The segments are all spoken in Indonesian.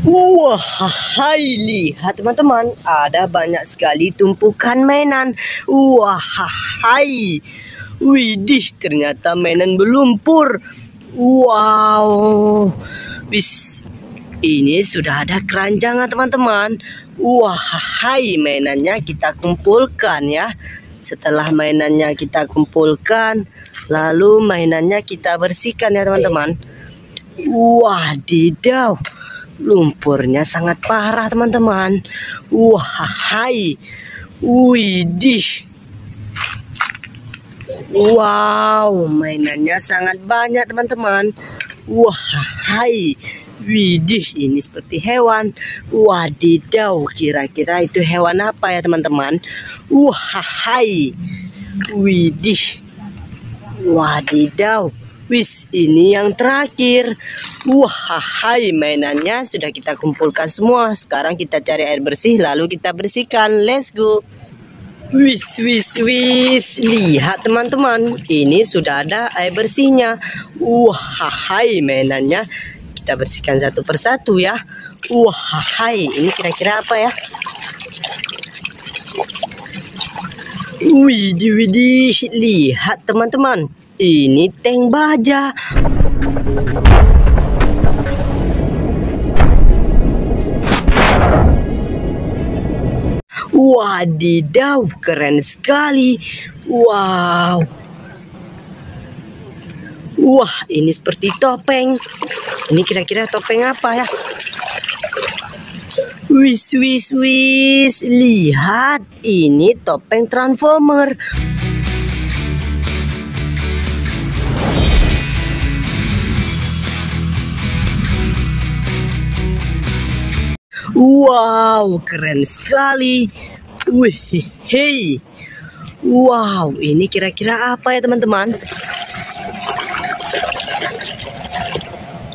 Wah, hai lihat teman-teman, ada banyak sekali tumpukan mainan. Wah, hai. Widih, ternyata mainan berlumpur. Wow. Bis, ini sudah ada keranjang teman-teman. Wah, hai mainannya kita kumpulkan ya. Setelah mainannya kita kumpulkan, lalu mainannya kita bersihkan ya teman-teman. Wah, didau lumpurnya sangat parah teman-teman. Wah hai. Widih. Wow mainannya sangat banyak teman-teman. Wah hai. Widih ini seperti hewan. Wadidaw kira-kira itu hewan apa ya teman-teman? Wah hai. Widih. Wadidaw Wis, ini yang terakhir. Wah, hai mainannya sudah kita kumpulkan semua. Sekarang kita cari air bersih lalu kita bersihkan. Let's go. Wis, wis, wis. Lihat teman-teman, ini sudah ada air bersihnya. Wah, hai mainannya. Kita bersihkan satu persatu ya. Wah, hai. Ini kira-kira apa ya? Widih, widih. Lihat teman-teman. Ini tank baja. Wadidaw, keren sekali. Wow. Wah, ini seperti topeng. Ini kira-kira topeng apa ya? Wis, wis, wis. Lihat, ini topeng transformer. Wow, keren sekali. Wih, hei. Wow, ini kira-kira apa ya teman-teman?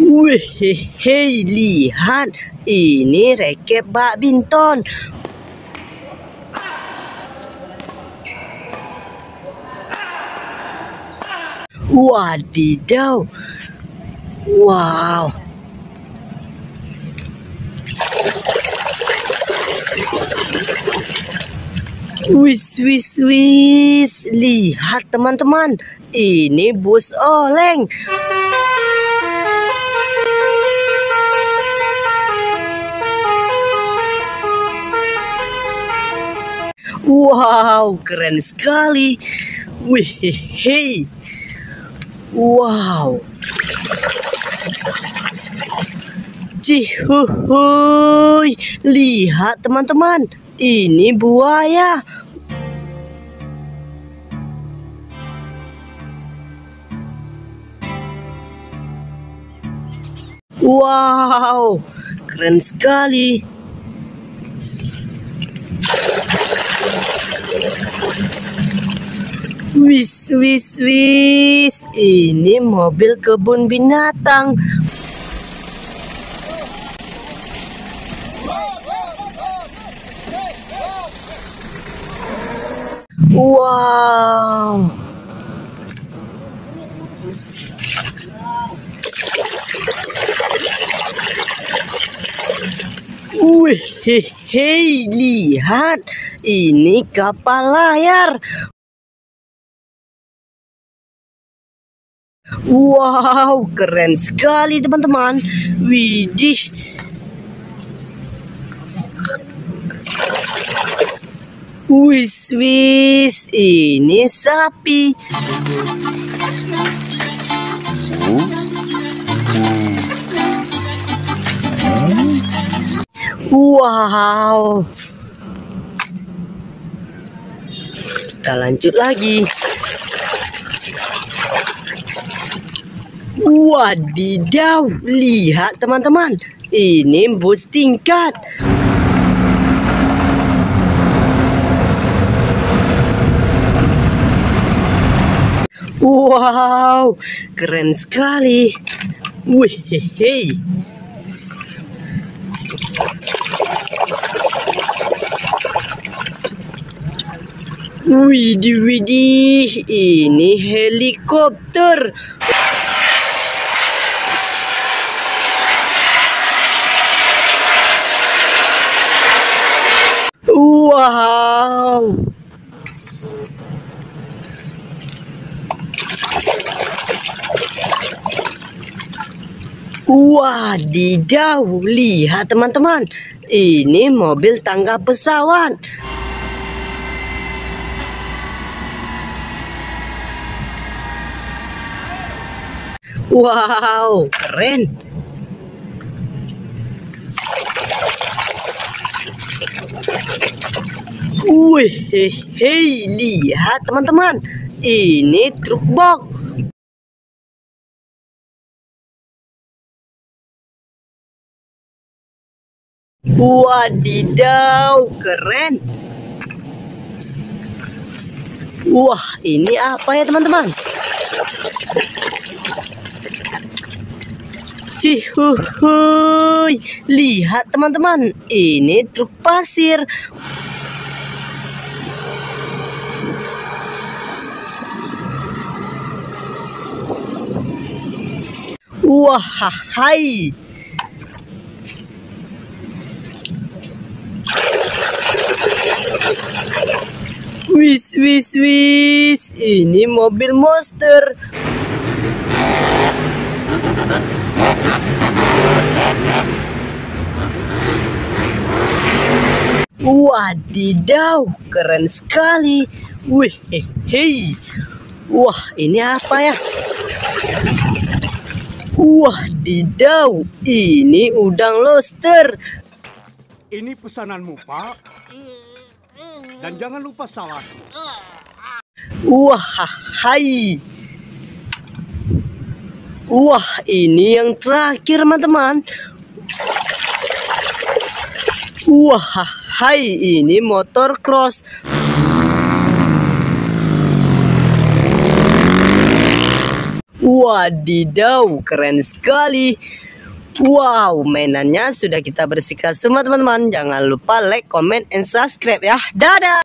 Wih, hei, lihat. Ini reket badminton. Wadidaw. Wow. Wis, wis, wis. Lihat teman-teman. Ini bus oleng. Wow, keren sekali. Wih, hei. Wow. Cihuhuy. Lihat teman-teman. Ini buaya. Wow, keren sekali. Wis, wis, wis. Ini mobil kebun binatang. Wow. Wih, hei, lihat. Ini kapal layar. Wow, keren sekali teman-teman. Widih. Wis wis, ini sapi. Wow. Kita lanjut lagi. Wadidaw, lihat teman-teman. Ini bus tingkat. Wow, keren sekali. Wih, hei. Widih, widih, ini helikopter. Wadidaw, lihat teman-teman. Ini mobil tangga pesawat. Wow, keren. Wih, hei, hei, lihat teman-teman. Ini truk box. Wadidaw, keren. Wah, ini apa ya teman-teman? Cihuhuy, lihat teman-teman, ini truk pasir. Wah, hai. Wis, wis, wis. Ini mobil monster. Wadidaw, keren sekali. Wih, hei. Wah, ini apa ya? Wadidaw, ini udang lobster. Ini pesananmu, Pak. Dan jangan lupa salat. Wah, hai. Wah, ini yang terakhir, teman-teman. Wah, hai, ini motor cross. Wadidaw, keren sekali. Wow, mainannya sudah kita bersihkan semua teman-teman. Jangan lupa like, comment, and subscribe ya. Dadah!